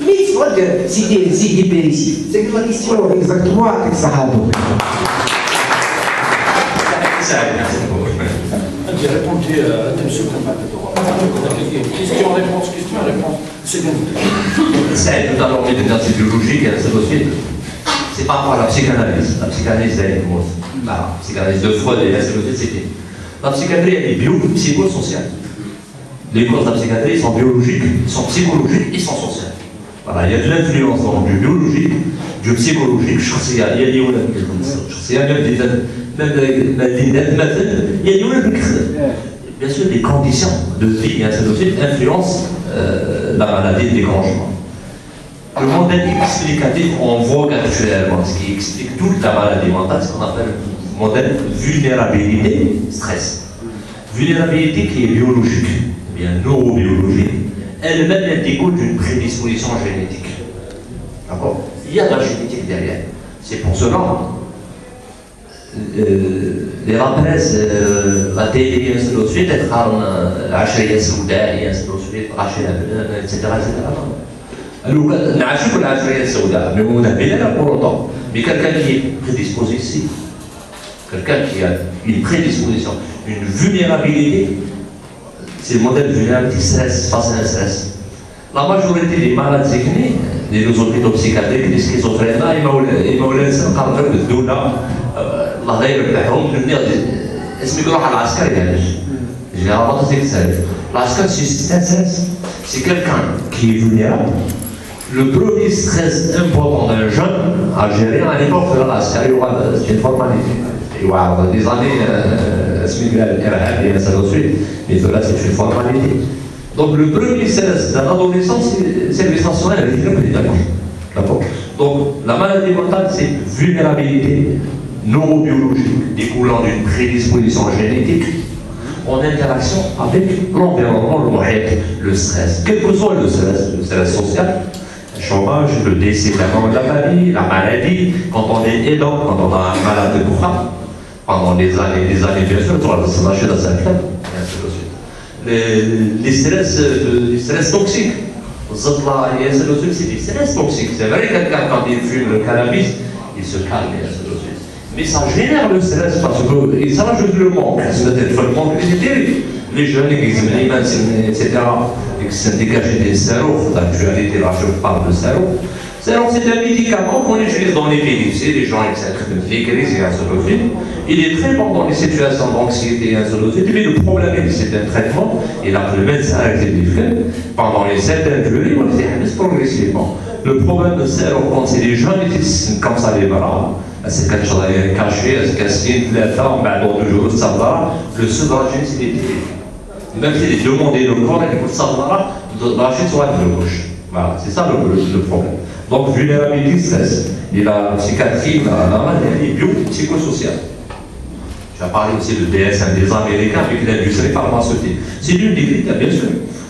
ميت صوت سي سي ديبريسي سي لا كيستيون اكزاكتومون هكاك صحابو J'ai répondu à M. Question-réponse, question-réponse. C'est bien. c'est tout à l'heure de notre biologique C'est par rapport à la psychanalyse. La psychanalyse est La psychanalyse de Freud et suite, c'était. La psychiatrie, elle est bio-psychosociale. Les causes de la psychiatrie sont biologiques, sont psychologiques et sont sociales. Voilà, il y a de l'influence du biologique, du psychologique, il y a des bien sûr des conditions de vie influencent euh, la maladie de déclenchement. Le modèle explicatif en vogue actuellement, ce qui explique toute la maladie mentale, ce qu'on appelle le modèle vulnérabilité, stress. Vulnérabilité qui est biologique, eh bien neurobiologique, elle-même elle découle d'une prédisposition génétique. D'accord Il y a de la génétique derrière. C'est pour cela les presse, la télé, et ainsi de suite, être العشرية السوداء et ainsi de suite, etc. etc. نعرفش كل العشرية السوداء mais on a bien là pour autant. Mais quelqu'un qui est prédisposé ici, quelqu'un qui a une prédisposition, une vulnérabilité, c'est le modèle de vulnérabilité stress, face à un stress. La majorité des malades ذهني les hôpitaux psychiatriques, les schizophrènes, ils m'ont laissé un cadre de doula, الله لا يربحهم اسمي يروح على العسكري علاش généralement c'est que ça l'ascar c'est quelqu'un qui est vulnérable le premier stress important d'un jeune à gérer à l'époque de la c'est une formalité. Des années, ça de suite, mais cela c'est une formalité. Donc le premier stress d'un adolescent, c'est l'essentiel, la Donc la maladie mentale, c'est vulnérabilité neurobiologique découlant d'une prédisposition génétique en interaction avec l'environnement, le stress. Quel que soit le stress, le stress social, le chômage, le décès de la famille, la maladie, quand on est aidant, quand on a un malade grave, pendant des années, des années bien sûr, on va se lâcher dans sa tête, ainsi de. Les, stress, euh, les stress toxiques, de c'est stress toxiques. C'est vrai que quelqu'un, quand il fume le cannabis, il se calme, et ainsi de mais ça génère le stress parce que et ça rajoute le manque. C'est peut-être le manque c'est. Les jeunes qui examinent, etc., et qui sont dégagés des cerveaux, l'actualité, là, je parle de cerveau. C'est un médicament qu'on utilise dans les pays, les gens qui les crises et suite. Il est très bon dans les situations d'anxiété et suite, mais le problème c'est un traitement, et là le médecin a été fait, pendant les certaines durées, on fait progressivement. Le problème de cerveau, quand c'est les jeunes, ils comme ça les bras, c'est quelque chose à cacher, à se casser, la femme, ben, dans deux jours, ça va. Le sevragine, c'est des Même si est demandé le corps, il faut savoir, la soit de gauche. Voilà, c'est ça le, problème. Donc, vulnérabilité, stress. Et la psychiatrie, la, la maladie biopsychosociale. Tu as parlé aussi de DSM des Américains avec l'industrie pharmaceutique. C'est l'une des bien sûr.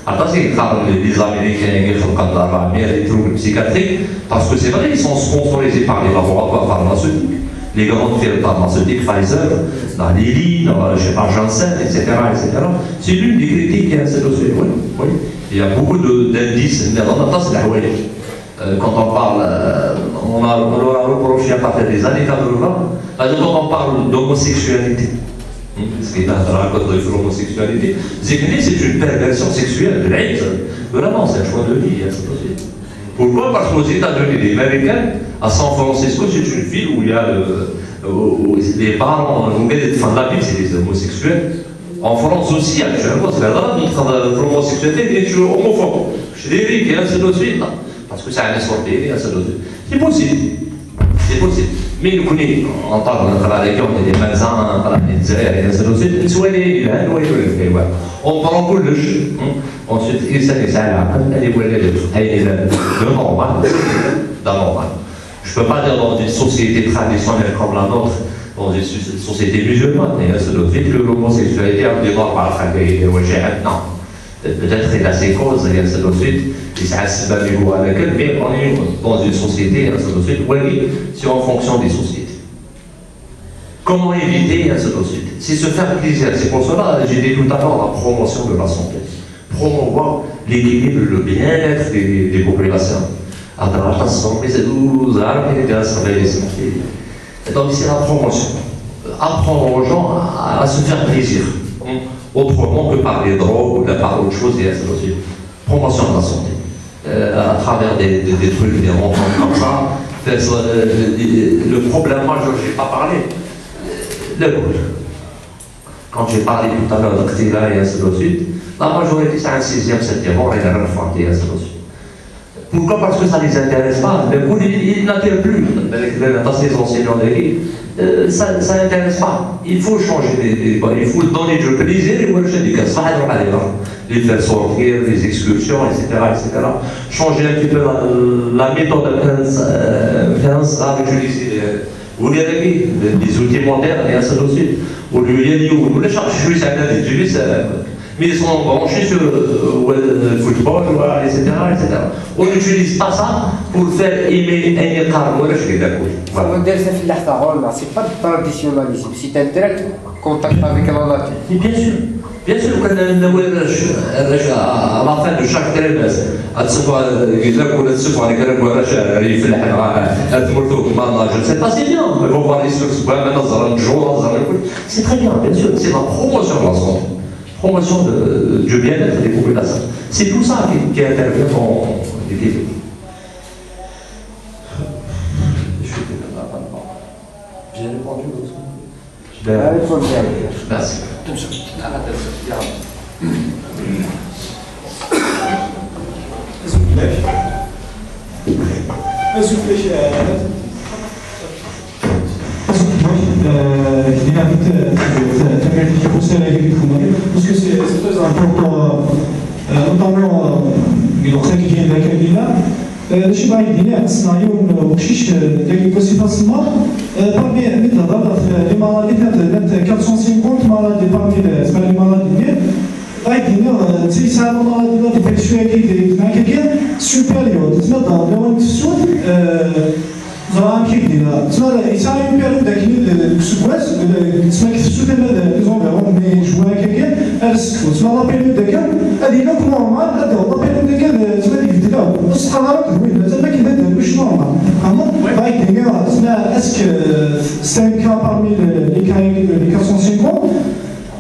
Attention, les Américains qui font comme la les troubles psychiatriques, parce que c'est vrai, ils sont sponsorisés par les laboratoires pharmaceutiques, les grandes firmes pharmaceutiques, Pfizer, dans Lilly, dans, je sais Janssen, etc. etc. C'est l'une des critiques qui est assez oui, oui. Il y a beaucoup d'indices, mais c'est la euh, quand on parle, euh, on, a, on leur a reproché à partir des années 80, quand on parle d'homosexualité, ce qui est un code de l'homosexualité, c'est une perversion sexuelle. Vraiment, c'est un choix de vie, hein, c'est possible. Pourquoi? Parce qu'aux États-Unis, les Américains, à San Francisco, c'est une ville où il y a les parents, on met des de la vie, c'est des homosexuels. En France aussi, actuellement, c'est la de l'homosexualité est homophobe. Je dis et ainsi de suite. Parce que c'est un essor et ainsi de suite. C'est possible C'est possible. Mais nous connaissons, en tant que نقرا على كيوم ديال المازان نقرا على الجزائر الى سلوسيت نسوى لي الان ويولي في الوقت اون بارون كلش ensuite الانسان يسعى العقل اللي يولي اي دو نورمال دا نورمال Je ne peux pas dire dans une société traditionnelle comme la nôtre, dans une société musulmane, et ainsi de suite, que l'homosexualité a des normes à la Non. Peut-être qu'il a ses causes, et ainsi de suite. يسعى à laquelle, mais on est dans une société, ainsi de suite, oui, c'est en fonction des sociétés. Comment éviter, ainsi de suite C'est se faire plaisir. C'est pour cela que j'ai dit tout à l'heure la promotion de la santé. Promouvoir l'équilibre, le bien-être des, des populations. À travers la santé, c'est nous, donc c'est la promotion. Apprendre aux gens à, se faire plaisir. Autrement que par les drogues par autre chose et ainsi de suite. Promotion de la santé. à travers des, trucs, des rencontres comme ça. Le, problème majeur, je n'ai pas parlé, le Quand j'ai parlé tout à l'heure d'Aktila et ainsi de suite, la majorité c'est un sixième, septième, on regarde la et ainsi de suite. Pourquoi Parce que ça ne les intéresse pas. Mais vous, ils n'attirent plus. Ces enseignants de euh, ça n'intéresse pas. Il faut changer il faut donner du plaisir et vous les faire sortir, les excursions, etc., etc. Changer un petit peu la, méthode de 15, euh, 15 avec vous les, les outils modernes et ainsi de suite. Au lieu de vous les cherchez, je suis mais ils sont branchés sur euh, le football, etc., etc. On n'utilise pas ça pour faire aimer un écart. Voilà, je suis d'accord. Voilà. C'est pas du traditionnalisme, c'est un direct contact avec la nature. Bien sûr. Bien sûr, quand à la fin de chaque trimestre, promotion de, du bien-être des populations. C'est tout ça qui, qui intervient dans les débats. J'ai répondu aussi. Je vais répondre. Merci. S'il vous plaît, je l'invite à vérifier pour cela parce que c'est très important, notamment الوقت اللي كاين ذاك لينا باش باغي يدينا الصناعي وكشيش داك بوسيباسمون parmi نتهضر في لي مالادي تاع 450 مالادي parmi لي مالادي ديال باغي يدينا تسعة مالادي ديال شويه كي مع كيكا فرانكيك ديال تسمى يساهم بيرو داك السواس تسمى كيفسو دابا ليزونفيرون مي جوا هكايا ارسكتو تسمى لا بيريود داك هادي هنا كون نورمال هاد لا بيريود داك تسمى ديك الدكا بصح غير كوين تما كي بدا مش نورمال اما بايك ديال تسمى اسك 5 كا بارمي لي كا لي 450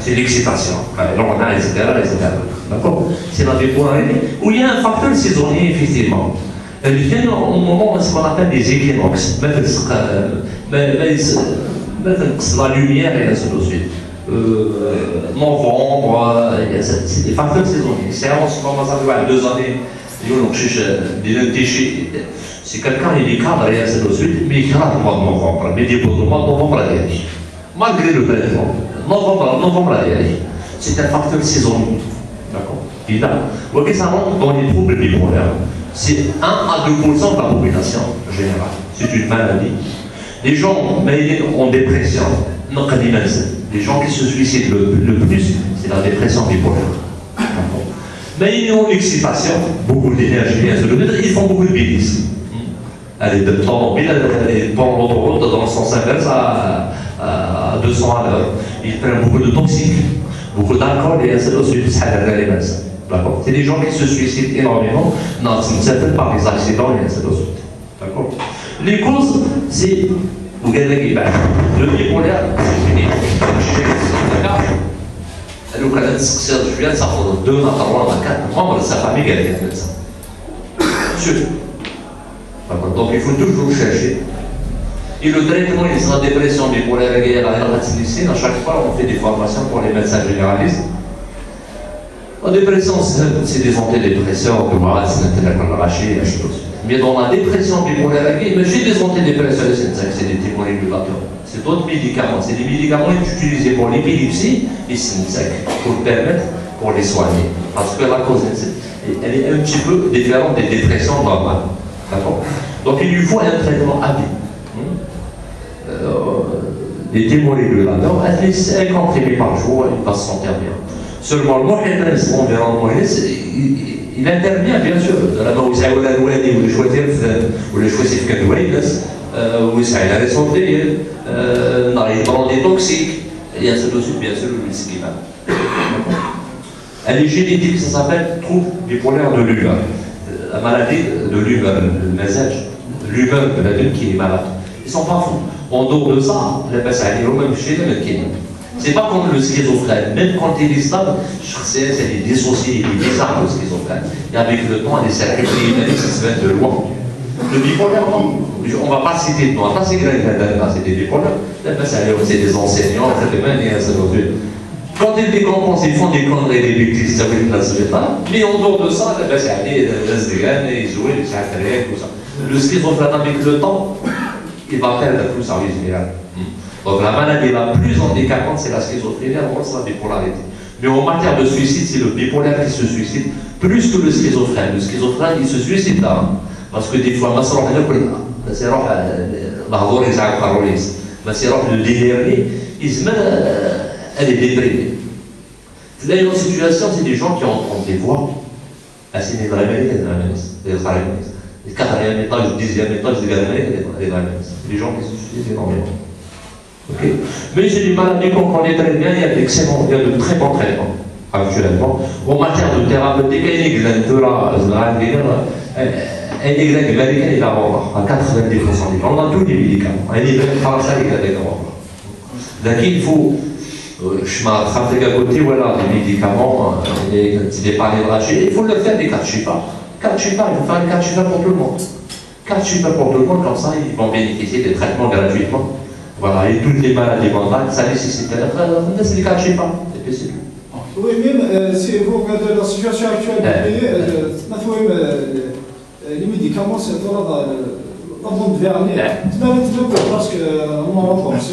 c'est l'excitation, etc., D'accord? C'est la mémoire. Où il y a un facteur saisonnier, effectivement. Euh, moment qu'on appelle des équinoxes. Euh, la lumière et ainsi de suite. Euh, novembre, c'est des facteurs saisonniers. C'est en ce moment, ça deux années. C'est quelqu'un, il est et ainsi de suite, mais il cadre mois novembre. Mais il dépose le mois de novembre, malgré le traitement. Novembre, novembre c'est un facteur saisonnier. D'accord. Ok, ça rentre dans les troubles bipolaires. C'est 1 à 2% de la population générale. C'est une maladie. Les gens en dépression, les gens qui se suicident le, plus, c'est la dépression bipolaire. Mais ils ont l'excitation, beaucoup d'énergie, ils font beaucoup de bêtises. Elle est de temps, elle est dans l'autoroute dans le sens inverse à, à 200 à l'heure. Ils prennent beaucoup de toxiques, beaucoup d'alcool et ainsi de suite. D'accord C'est des gens qui se suicident énormément, non, certaines par des accidents et ainsi de suite. D'accord Les causes, c'est. Vous gagnez Le bipolaire, c'est fini. لو كانت تسقسي شويه تاخذ دو ولا ثلاثه ولا quatre membres de sa famille donc il faut toujours chercher et le traitement, il sera dépression bipolaire et la à chaque fois, on fait des formations pour les médecins généralistes. La dépression, c'est des antidépresseurs, mais dans la dépression bipolaire j'ai des antidépresseurs, c'est des thymorégulateurs. C'est d'autres médicaments. C'est des médicaments utilisés pour l'épilepsie et pour permettre, pour les soigner. Parce que la cause, elle est un petit peu différente des dépressions normales. Donc il lui faut un traitement à vie. Hmm? Euh, les démolir de la dent, à least 5 par jour, il passe sans intervient. Seulement le mohénès, l'environnement, il intervient bien sûr. Là-bas, où c'est la douane, où le choisir, où le choisir qu'un douane, où c'est la santé, dans les brandies toxiques, il y a tout de suite bien sûr le skin. Elle est génétique, ça s'appelle trouble bipolaire de l'humain. La maladie de message, l'humeur de la qui est malade. Ils sont pas fous. En dehors de ça, les personnes, même chez les c'est pas comme le schizophrène. Même quand il est stable, c'est des dissocié, il est le schizophrène. Et avec le temps, il essaie de se mettre de loin. Le bipolaire. On ne va pas citer de nom. Pas c'est des bipolaires. C'est des enseignants, c'est des manières, c'est quand ils décompensent, ils font des conneries, des bêtises, ça ne le pas. Mais en dehors de ça, c'est des ils jouent, les tout ça. Le schizophrène, avec le temps, il va perdre tout sa vie générale. Donc la maladie la plus handicapante, c'est la schizophrénie, c'est la bipolarité. Mais en matière de suicide, c'est le bipolaire qui se suicide plus que le schizophrène. Le schizophrène, il se suicide là. Parce que des fois, c'est le déliré, il se met, elle est déprimée. Là, une situation, c'est des gens qui entendent des voix. Vrais Le quatrième étage, le dixième étage, Les gens qui se suicident énormément. Mais c'est une maladie qu'on connaît très bien, il y a il y de très bons traitements actuellement. En matière de thérapeutique, un exemple américain, il a à 90% des On a tous les médicaments. Un exemple français, il a des Donc il faut, je m'en attrape à côté, voilà, les médicaments, les, les panévragés, il faut le faire des cartes chipa. Cartes chipa, il faut faire des cartes chipa pour tout le monde. Cartes chipa pour tout le monde, comme ça, ils vont bénéficier des traitements gratuitement. Voilà, et toutes les maladies mentales, ça nécessite un c'est pas, c'est possible. Oui, même euh, si vous regardez la situation actuelle du pays, les médicaments, c'est dans la vente le parce qu'on en renforce.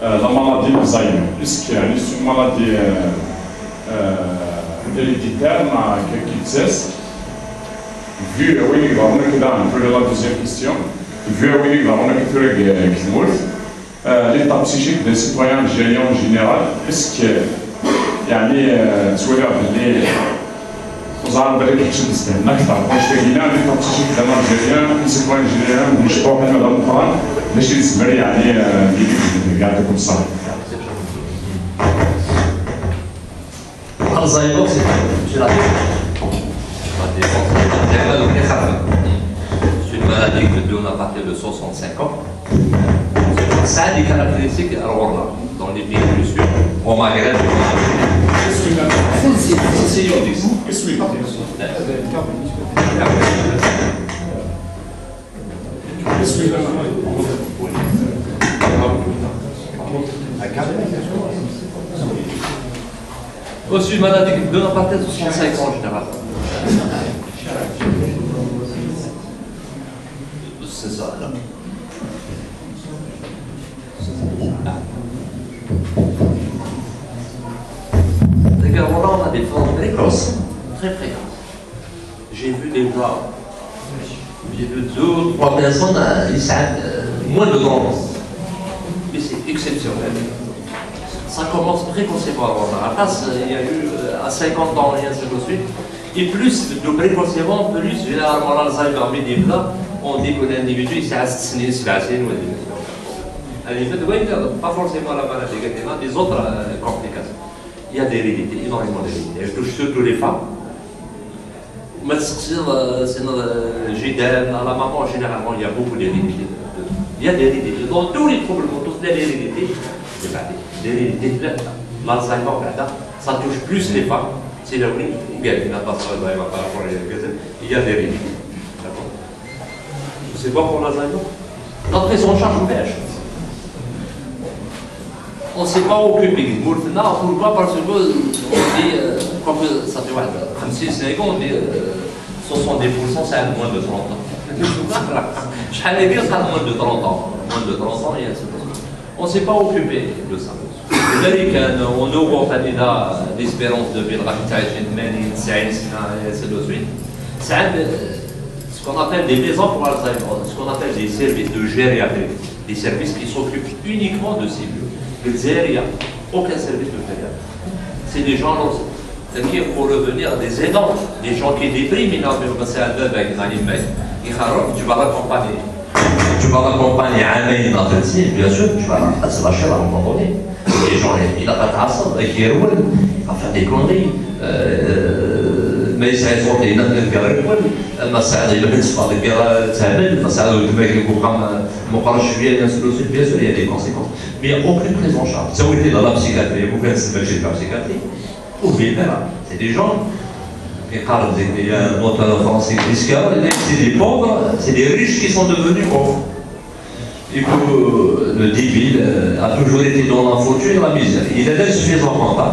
لا مالادي الزايمر اسك يعني سو مالادي héréditaire مع كيتساس vu وين يقدرون كذا نقول لا دوزيام كيستيون vu وين يقدرون كثر كتمورث l'état psychique des citoyens algériens en général est-ce que يعني تولي باللي وزارة بالك تشد أكثر باش تلاقينا l'état psychique ديال الجزائريين les citoyens algériens مش طوح من هذا القرآن باش يسمر يعني كاع دوك الصح الزايبوكس c'est la C'est une maladie que donne à partir de 65 ans. Ça a des caractéristiques là, dans les pays du Sud, au Maghreb. C'est Yodis. Aussi une maladie qui donne à partir de 65 ans en général. C'est ça. Là. Regarde, on a des formes très précoces. J'ai vu des voix, j'ai vu deux ou trois personnes, ils euh, moins de grands. Mais c'est exceptionnel. Ça commence précocement. À la place, il y a eu euh, à 50 ans, et ainsi de suite. Et plus de précocement, plus généralement l'Alzheimer médical, on dit que l'individu, il s'est assassiné, c'est assassiné, pas forcément la maladie, a des autres euh, complications. Il y a des hérédités, énormément d'hérédités. Je touche surtout les femmes. Mais c'est la maman, généralement, il y a beaucoup d'hérédités. Il y a des hérédités. Dans tous les troubles tous les hérédités, l'hérédité, l'Alzheimer, ça touche plus les femmes. C'est là où il y a des hérédités. D'accord? Je ne sais pas pour l'Alzheimer? Notre prise en charge belge on ne s'est pas occupé. Pourquoi Parce que on dit, quoi que ça fait comme si c'est on dit 70% c'est moins de 30 ans. Je vais dire ça moins de 30 ans. Moins de 30 ans, on ne s'est pas occupé de ça. لذلك on augmente l'espérance de vie راح تعيش 80 90 سنه ainsi de suite. ce qu'on appelle des maisons pour Alzheimer, ce qu'on appelle des services de gériatrie, des services qui s'occupent uniquement de ces lieux. Le il n'y aucun service de gériatrie. C'est des gens qui pour revenir des aidants, des gens qui dépriment, ils n'ont pas un bébé avec un tu vas l'accompagner. Tu vas l'accompagner à un bien sûr, tu vas lâcher à un moment donné. Les gens, il n'a pas de race, il va faire des conneries. ما يسعد صوتي نلقى الكل اما السعد الا بالنسبه للقراءه تعمل فالسعد كما يكون مقارن شويه الناس فلوس بيان سور هي دي كونسيكونس مي اوكين بريز اون شارج سويتي لا بسيكاتري ممكن نسمى شي لا بسيكاتري وفي سي دي جون يقارن زي نوت فرونسي ديسكا سي دي بوفر سي دي ريش كي سون devenus pauvres Et que le débile a toujours été dans la fortune et la misère. Il est insuffisant mental.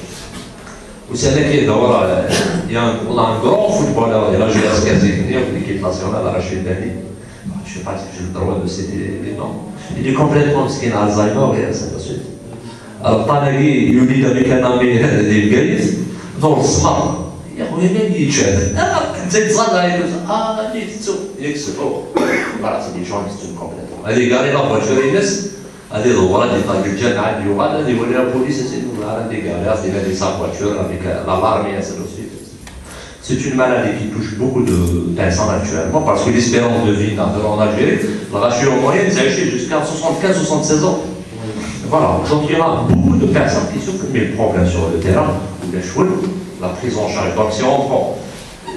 Vous savez qu'il y a un grand footballeur, il a joué à l'équipe nationale à Rachid Je ne sais pas si j'ai le droit de citer les noms. Il est complètement skin Alzheimer et ainsi de suite. Alors, Tanagi, il lui dit avec un ami dans le smart, il y a. Ah, c'est ça, là, il Ah, il dit ça. Il dit. Voilà, c'est des gens qui se complètement. Elle est garée dans la voiture, il. هذه قال لي لا فواتور الناس هذه دوره دي طالب الجامعه اللي يقال هذه يقول لها بوليس C'est une maladie qui touche beaucoup de personnes actuellement parce que l'espérance de vie en Algérie, la ratio moyenne, c'est jusqu'à 75-76 ans. Voilà, donc il y a beaucoup de personnes qui souffrent, mais le problème sur le terrain, les cheveux, la prise en charge. Donc si on prend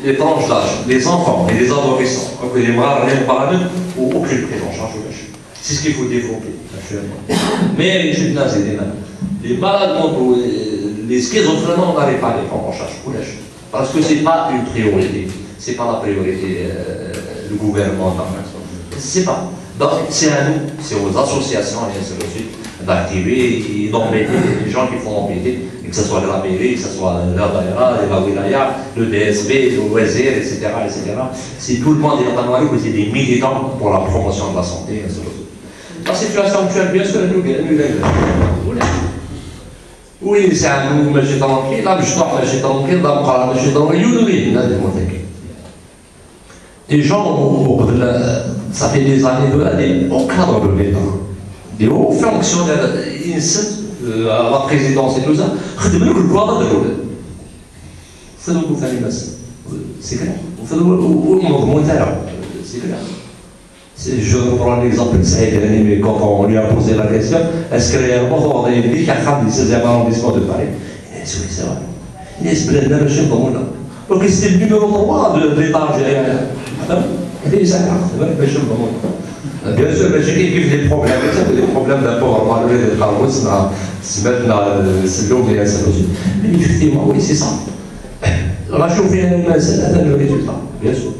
les tranches d'âge, les enfants et les adolescents, donc les bras, les parents, ou aucune prise en charge C'est ce qu'il faut développer actuellement. Mais je suis les malades mentaux, les schizophrènes, on n'arrive pas à les prendre en charge. Parce que ce n'est pas une priorité. Ce n'est pas la priorité euh, du gouvernement. C'est pas. Donc c'est à nous, c'est aux associations et ainsi de suite d'activer et d'embêter les gens qui font embêter, que ce soit la mairie, que ce soit la daïra, la wilaya, le DSB, le OSR, etc. etc. Si tout le monde est de c'est des militants pour la promotion de la santé, ainsi de suite. La situation actuelle, bien sûr, nous gagne. وين ساعة ماشي دونكي لا بجطوح ماشي دونكي لا بقرا ماشي دونكي يونغين هذه موتيك دي جون قبل صافي لي زاني دو هادي اوكادر دو ليتا دي هو فونكسيونير انسان لا بريزيدونس et tout ça خدم لك الكوادر دو سلمكم ثاني بس سي كلام ومضمون تاعو سي كلام Je reprends l'exemple de Saïd mais quand on lui a posé la question, est-ce que réellement on a dit qu'à Khan, le 16e arrondissement de Paris Il a dit oui, c'est vrai. Il est splendide, le chef de monde. Donc c'était le numéro 3 de l'État algérien. Il est ça, c'est vrai, le chef de monde. Bien sûr, mais j'ai qui des problèmes, des problèmes d'abord, malgré les travaux, se mettre dans l'eau et de suite. Mais effectivement, oui, c'est ça. La chauffer un c'est le résultat, bien sûr.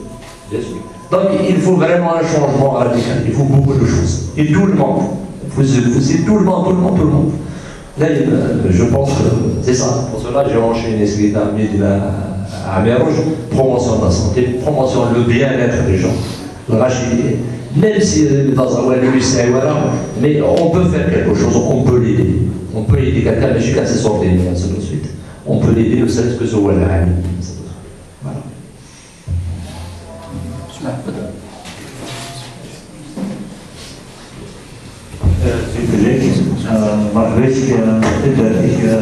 Bien sûr. Donc il faut vraiment un changement radical, il faut beaucoup de choses. Et tout le monde, c'est tout le monde, tout le monde, tout le monde. Là, je pense que c'est ça. Pour cela, j'ai enchaîné ce qui est amené à Mérouge, promotion de la santé, promotion le bien-être des gens. Même si dans un mais on peut faire quelque chose, on peut l'aider. On peut aider quelqu'un, mais jusqu'à ses sorties, ainsi de suite. On peut l'aider, ne serait-ce que ce Voilà. Norveçka,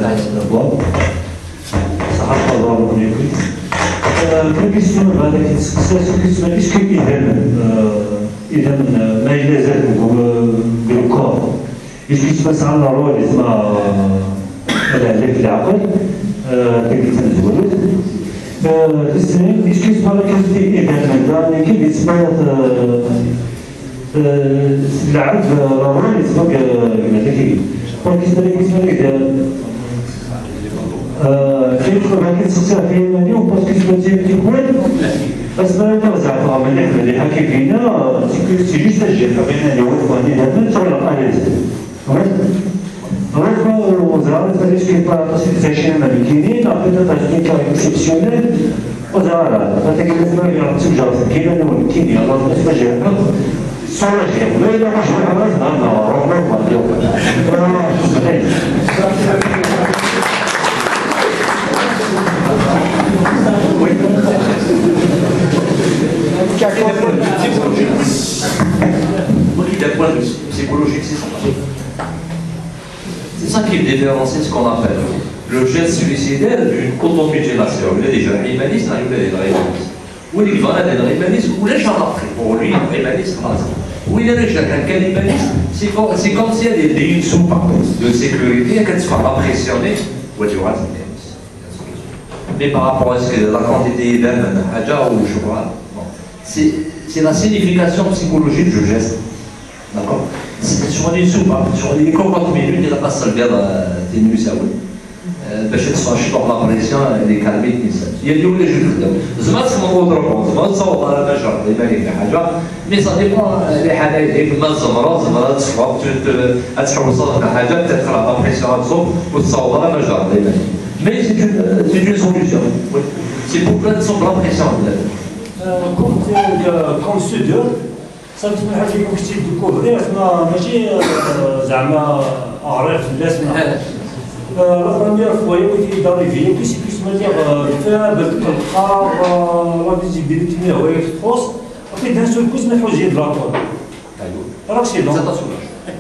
Danimarka, Bob. صحاف الله ونيكي. كان كيسمع بعد كيسمع كيسمع إيش كيف يدمن اذا ما إلى ذلك بالكور إيش لعب رمضان يتفق المتكي كون كيسمى لي كيسمى لي كاين شكون ما كنتسقسيها في اليوم باسكو كيسمى لي تيكوين اسمها أنا زعما من احمد الحكي فينا سي جوست أجي حبينا اللي هو الفنان هذا تغلق أنا دونك وزارة علاش كاين تصنيف 20 ملكينين عطيتها تصنيف اكسبسيونيل وزارة هذاك اللي سمعنا عطيتو جارة كاين أنا ولكن يلاه تفاجئ alors, c'est ça. Qui différencie ce qu'on appelle le geste suicidaire d'une automutilation. Il est déjà rimaniste, il est déjà rimaniste. Ou il va être rimaniste, ou les gens après. Pour lui, rimaniste, ou il est déjà quelqu'un rimaniste. C'est comme y a des lignes sous de sécurité, qu'elle impressionner. Ouais, tu vois, mais par rapport à la quantité d'âme, ou je vois, c'est la signification psychologique du geste. D'accord? Sur les soupas, sur les 40 minutes, il a pas ça le gars des nuits à باش تفشطوا على بريسيون اللي كالميت الانسان هي اللي ولا جوج خدام زعما تسمروا وضربوا زعما تصور على باش جرى ما كاين حاجة مي سا ديبون لي حدايق ما زمرا زمرا تصحاب تحوس على حاجة تقرا بريسيون تصوب وتصور على ما جرى مي سي اون سوليسيون سي بوغ لا تصوب لا بريسيون كنت كون ستوديو صارت من حاجة كنت ديكوفري ماشي زعما عرفت الناس رقمية فويوتي داري فين كيسي كيس مالي تابع تنقار لا فيزيبيليتي مي هو يخص وفي دانسو الكوز ما حوزي دراكور أيوه. راك سي دون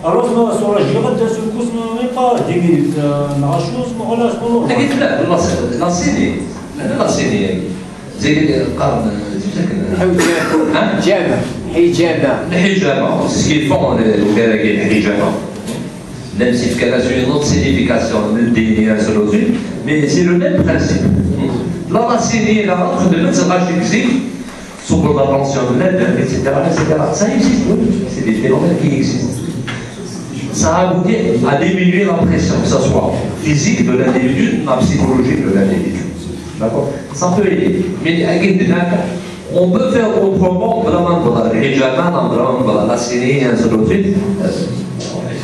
الوغ ما سوراج غير دانسو الكوز مي با ديمينيت آه، مع شوز ما ولا شكون لكن لا لاسيني لا لاسيني زي القرن جابه حجابة الحجابه سكي فون الحجابه même si qu'elle a une autre signification, mais c'est le même principe. La racine et la racine de l'entourage existe, sous la pension de l'aide, etc., etc. Ça existe, oui. C'est des phénomènes qui existent. Ça a abouti à diminuer la pression, que ce soit physique de l'individu, la psychologique de l'individu. D'accord? Ça peut aider. Mais on peut faire autrement, vraiment, la hijama, la racine ainsi de suite.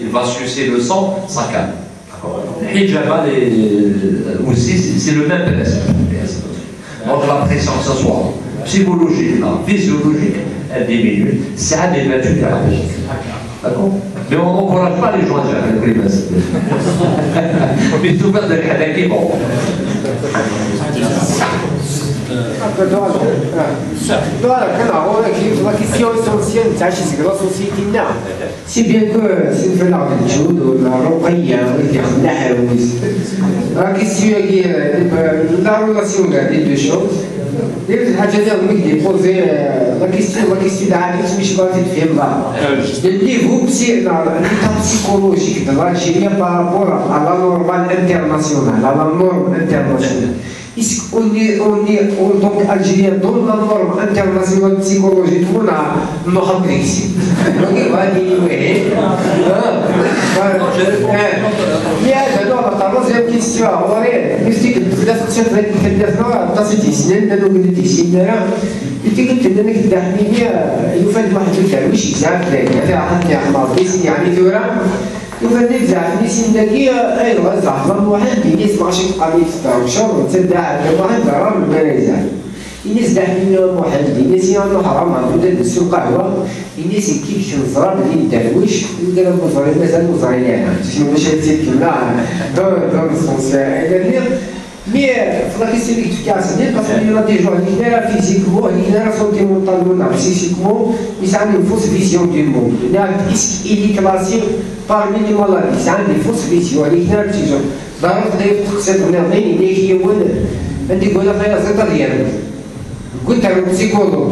il va sucer le sang, ça calme. Hijama aussi, c'est le même principe. Donc la pression, ce soit psychologique, physiologique, elle diminue. Ça des vertus thérapeutiques. D'accord Mais on n'encourage pas les gens à faire les Mais tout faire de C'est bien que c'est une valeur de Jude ou la Rocaïa, la question est la relation des deux choses. الحاجة اللي أمك ديبوزي لا كيستيون لا كيستيون عادي مش باغي تفهم لا النيفو بسي ليتا بسيكولوجيك دو لا جينيا بارابور على نورمال انترناسيونال على نورم انترناسيونال وني وني دونك الجيريا ضمن النورم انترناسيونال بسيكولوجي تكون نخط ريسي دونك غادي واحد يا هادو على طراز يا كيستيو هوري ميستيك بزاف تشات هاد الكلافه تصيتي سنان دانو من ديك سنان اللي قلت لنا كنت داحني يوفاد واحد الدرويش زعما كذا حتى حمار بيسني يعني ثوره وفديك زعما الناس الملكية أيوا زعما واحد. الناس ماشي قضية الشر تدعى واحد ضرر المنازع. الناس داخلين واحد. الناس يانو حرام عرفوا تلبس القهوة الناس أيوة. كيمشيو الزرار اللي يدعوش يدير المزرعين مازال مزرعين يعني. شنو باش تيكمل دور دور السونسيال Mie, flatisele chitează, ne ca să mi la deja, nici era fizic, o, nici era să te montat luna, psihic, o, mi s-a fost vizion din mult. Ne-a disc ili clasic, par minima la mi s-a fost vizion, nici era não Dar de se ne veni, ne e ună. Întâi voi la fel să tădiere. Gântea un psiholog.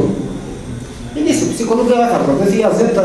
Bine, psihologul era acolo, că fie azătă,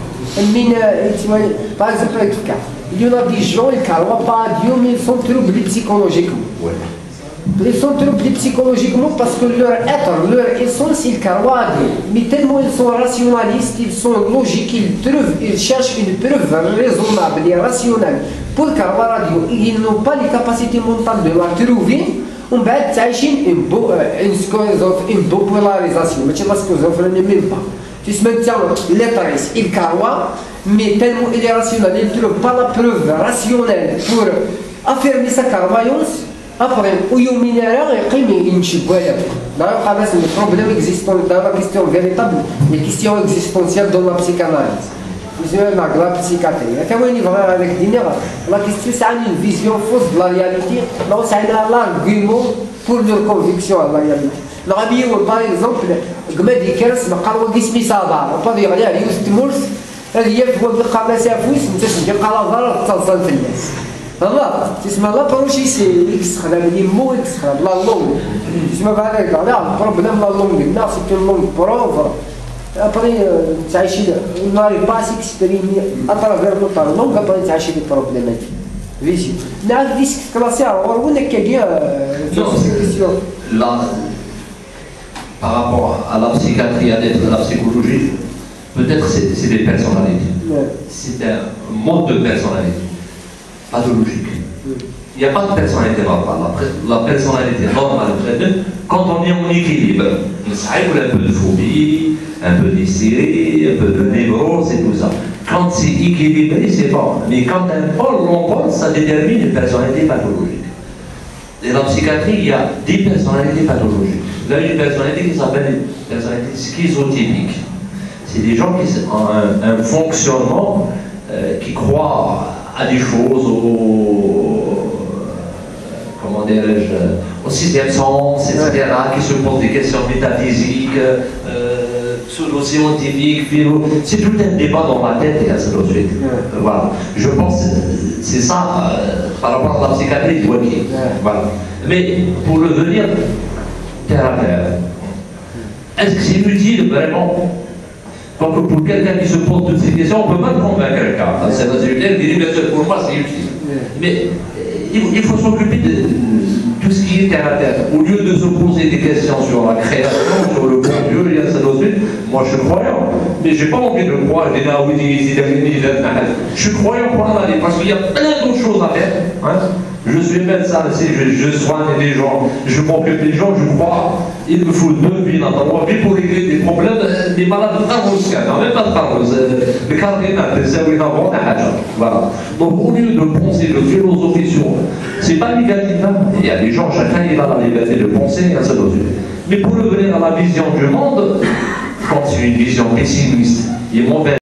Euh, par exemple, il y en a des gens, ils ne croient pas à Dieu, mais ils sont troublés psychologiquement. Ouais. Ils sont troublés psychologiquement parce que leur être, leur essence, ils croient à Dieu. Mais tellement ils sont rationalistes, ils sont logiques, ils, trouvent, ils cherchent une preuve raisonnable et rationnelle pour croire à Dieu. Ils n'ont pas les capacités mentales de la trouver. On va être une, une, euh, une, une, une popularisation. Mais la schizophrénie, même pas. Tu se maintiens l'être, il carwa, mais tellement il est rationnel, il ne trouve pas la preuve rationnelle pour affirmer sa carvoyance. Après, ou yuminera et qimi inchibouya. D'ailleurs, Khabas, le problème existant dans la question véritable, les questions existentielles dans la psychanalyse. Monsieur Magla, psychiatrie. Et quand on va avec Diner, la question, c'est une vision fausse de la réalité. Là, c'est un argument pour leur conviction à la réalité. الغبيه والباري زوبل قمدي كرس مقر وقسمي صادع وطبي غلي عليه تمرس هذه هي هو بقى مسافوس متسم شنو على ضرر تصلصل في الناس. الله. تسمى لا بروشي سي يستخدم لي موت يستخدم لا اللون. تسمى بهذاك لا ربنا لا اللون. الناس كي اللون بروفا ابري تعيشي ناري باسيك ستريني أطرى غير طار اللون ابري تعيشي لي بروبليماتيك فيزي نعرف ديسك كلاسيار ورونك كي لا. Par rapport à la psychiatrie, à la psychologie, peut-être c'est des personnalités. C'est un mode de personnalité, pathologique. Il n'y a pas de personnalité normale. La, la personnalité normale, quand on est en équilibre, ça un peu de phobie, un peu d'hystérie, un peu de névrose et tout ça. Quand c'est équilibré, c'est bon. Mais quand un pôle l'emporte, ça détermine une personnalité pathologique. Et dans la psychiatrie, il y a 10 personnalités pathologiques. Vous avez une personnalité qui s'appelle une personnalité schizotypique. C'est des gens qui ont un, un fonctionnement euh, qui croient à des choses, au, comment dirais-je, au système sens, etc., qui se posent des questions métaphysiques, euh, pseudo-scientifiques, philo. C'est tout un débat dans ma tête et ainsi de suite. Euh, Voilà. Je pense que c'est ça euh, par rapport à la psychiatrie Waki. Voilà. Mais pour revenir est-ce que c'est utile vraiment donc pour quelqu'un qui se pose toutes ces questions, on ne peut pas convaincre quelqu'un. C'est résultat qui dit, bien sûr, pour moi c'est utile. Mais il, il faut s'occuper de tout ce qui est terre. Au lieu de se poser des questions sur la création, sur le bon Dieu, et ainsi de suite, moi je suis croyant. Mais j'ai pas envie de croire, je ah je suis croyant pour l'année, parce qu'il y a plein d'autres choses à faire. Hein. Je suis médecin, je, soigne les gens, je m'occupe des gens, je crois. Il me faut deux vies dans trois vies pour régler des problèmes, des malades de même pas Tarous, le cardinal, Voilà. Donc au lieu de penser de philosophie sur. C'est pas négatif, hein. il y a des gens, chacun il a la liberté de penser, ainsi de suite. Mais pour revenir à la vision du monde, quand c'est une vision pessimiste et mauvaise,